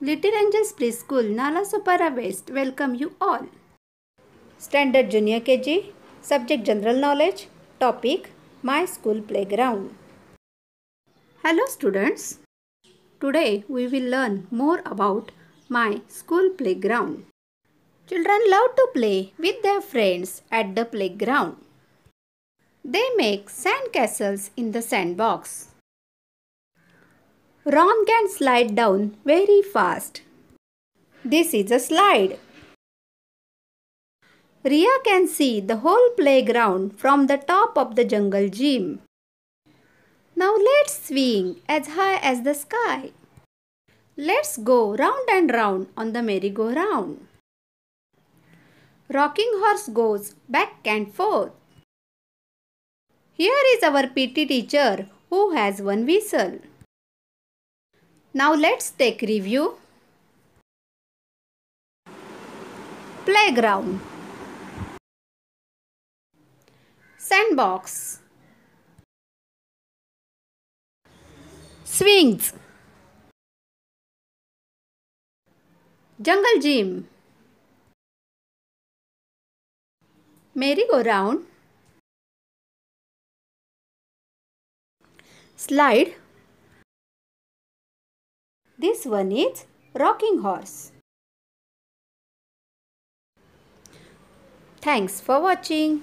Little Angels Preschool, Nalasopara West, welcome you all. Standard Junior KG, Subject General Knowledge, Topic My School Playground. Hello students. Today we will learn more about my school playground. Children love to play with their friends at the playground. They make sand castles in the sandbox. Ron can slide down very fast. This is a slide. Ria can see the whole playground from the top of the jungle gym. Now let's swing as high as the sky. Let's go round and round on the merry-go-round. Rocking horse goes back and forth. Here is our PT teacher who has one whistle. Now let's take review. Playground. Sandbox. Swings. Jungle Gym. Merry-go-round. Slide this one is rocking horse. Thanks for watching.